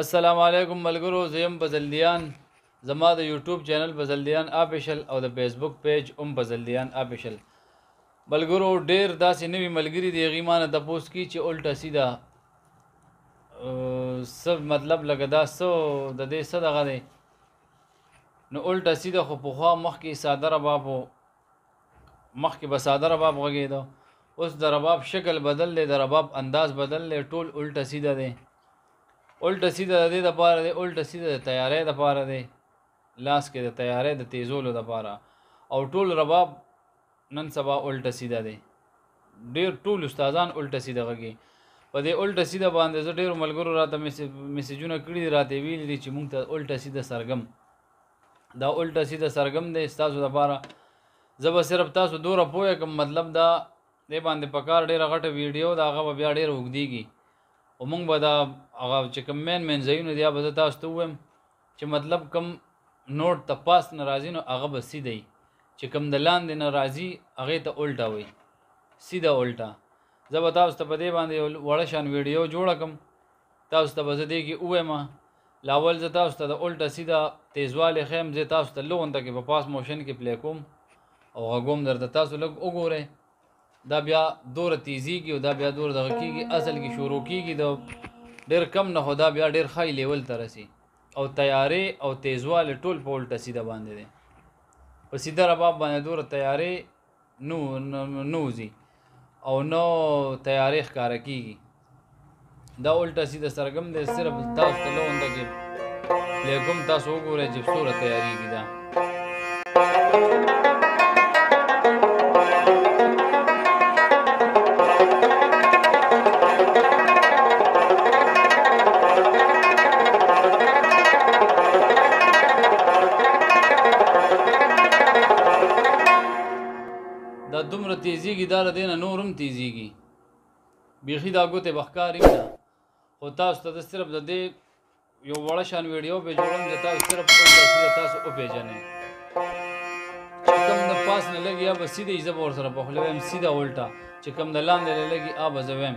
السلام علیکم ملګرو زه یم بزلدیان زما د یوټیوب چینل بزلدیان آفیشل او د فیسبوک پیج هم بزلدیان آفیشل ملګرو ډیر داسې نوی ملګری دی غي مانه د پوس کی چې الټا سیدا سب مطلب لګه دا سو د دې صدغه دی نو الټا سیدا خو په خوا مخ کې ساده ربابو مخکې به ساده رباب غږېده اوس د رباب شکل بدل دی د رباب انداز بدل دی ټول الټه سیده دی الټه سیده د دې دپاره دی الټه سیده د تیارې دپاره دی لاس کې د تیارې د تیزولو دپاره او ټول رباب نن سبا الټه سیده دی ډیر ټول استادان الټه سیده غږي په دې الټه سیده باندې زه ډیر ملګرو راته میسجونه کړي راته ویل دي چې مونږ ته الټه سیده سرګم دا الټه سیده سرګم دی تاسو د پاره زه به صرف تاسو دوره پوه کوم مطلب دا دی باندې پکار ډیره غټه ویډیو دا هغه بیا ډیر وګدیږي او موږ به دا هغه چې کوم مین مین ځایونه دی به تاسو ته ویم چې مطلب کوم نوټ ته پاس ناراضی نو هغه به سیده چې کوم د لاندې ناراضی هغه ته الټه وي سیده الټه زه به تاسو ته په دې باندې وړه شان ویډیو جوړ کوم تاسو ته به زه دې کې وایم لاول زه تاسو ته د الټ اسی د تیزوالی ښیم زه تاسو ته لغونته کې په پاس موشن کې پلی کوم او غږوم درته تاسو لږ وګورئ دا بیا دور تیزیږي او دا بیا دور دغه کیږي اصل کې شروع کیږي دا ډیر کم نه خدا بیا ډیر خای لیول ته رسی او تیارې او تیزوالی ټول په الټ سیده باندې دی په سیده رباب باندې دور تیارې نو نوزي او نو تیارې ښکار کیږي دا الټا سیده سرګم دی صرف تاسو ته لوند کې لیکم تاسو وګورئ چې څوره تیاریږي دا دا دومره تیزیږي دا له دې نه نور هم تیزیږي بیخي دا ګوتې به ښکاري نه خو تاسو ته د صرف د دې یو وړه شان ویډیو به جوړوم چې تاسو صرف او تصویر تاسو وپېژنئ چې کوم د پاس نه لګي یا به سیده یې زه به ورسره پخلویم سیده الټا چې کوم د لاندې نه لګي آ به زه ویم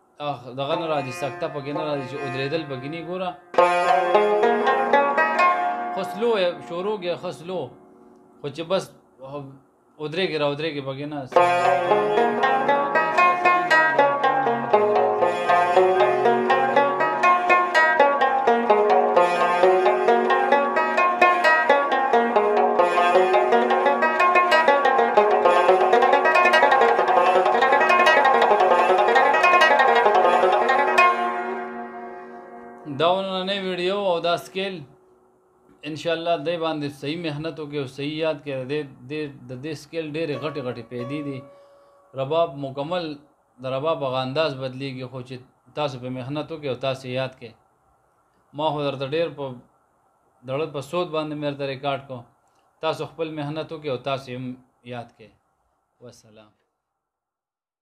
دغه نه راځي سکته پکې نه راځي چې ودرېدل پکې نه ګوره خسلو شروع کې خسلو خو چې بس ودرېږي را ودرېږي پکې نه دا وننه ویډیو او دا سکیل ان شاء الله دې باندې صحیح مهنت وکي او صحیح یاد کړي دې د دې سکیل ډېر غټي غټي پیدي دي رباب مکمل د رباب هغه انداز بدلېږي خو چې تاسو په محنت وکړئ او تاسو یاد کړئ ما خو درته ډېر په دړل په سود باندې مې درته ریکارډ کو تاسو خپل محنت وکړئ او تاسو هم یاد کړئ وسلام